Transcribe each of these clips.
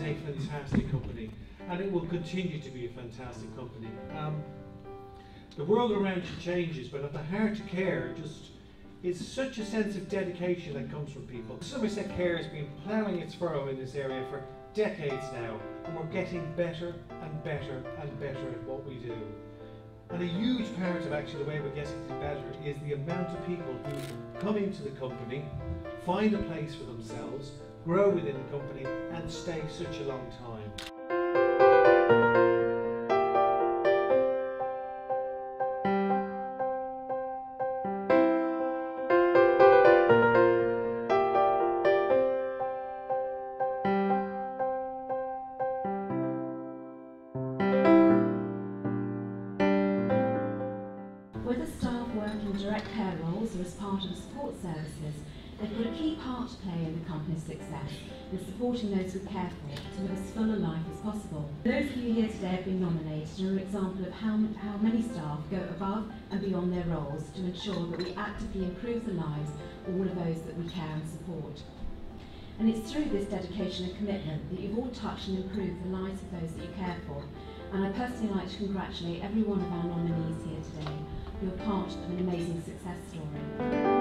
a fantastic company and it will continue to be a fantastic company. Um, the world around you changes, but at the heart of care, just it's such a sense of dedication that comes from people. Somerset Care has been ploughing its furrow in this area for decades now, and we're getting better and better and better at what we do. And a huge part of actually the way we're getting better is the amount of people who come into the company, find a place for themselves, grow within the company, and stay such a long time. Whether staff work in direct care roles or as part of support services, they've got a key part to play in the company's success in supporting those we care for to live as full a life as possible. Those of you here today have been nominated are an example of how, how many staff go above and beyond their roles to ensure that we actively improve the lives of all of those that we care and support. And it's through this dedication and commitment that you've all touched and improved the lives of those that you care for. And I personally like to congratulate every one of our nominees here today you're part of an amazing success story.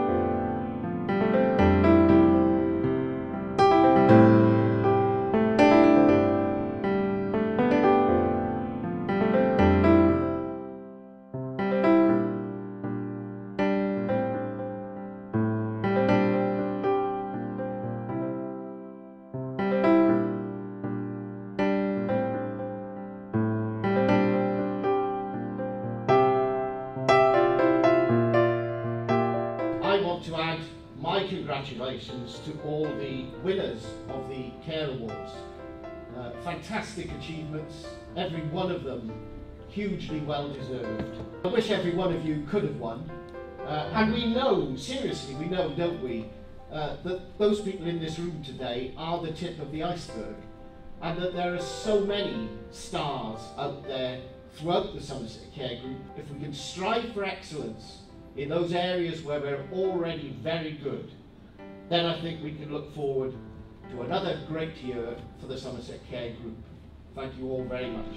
Congratulations to all the winners of the Care Awards. Uh, fantastic achievements, every one of them hugely well deserved. I wish every one of you could have won. Uh, and we know, seriously, we know, don't we, uh, that those people in this room today are the tip of the iceberg. And that there are so many stars out there throughout the Somerset Care Group. If we can strive for excellence in those areas where we're already very good, then I think we can look forward to another great year for the Somerset Care Group. Thank you all very much.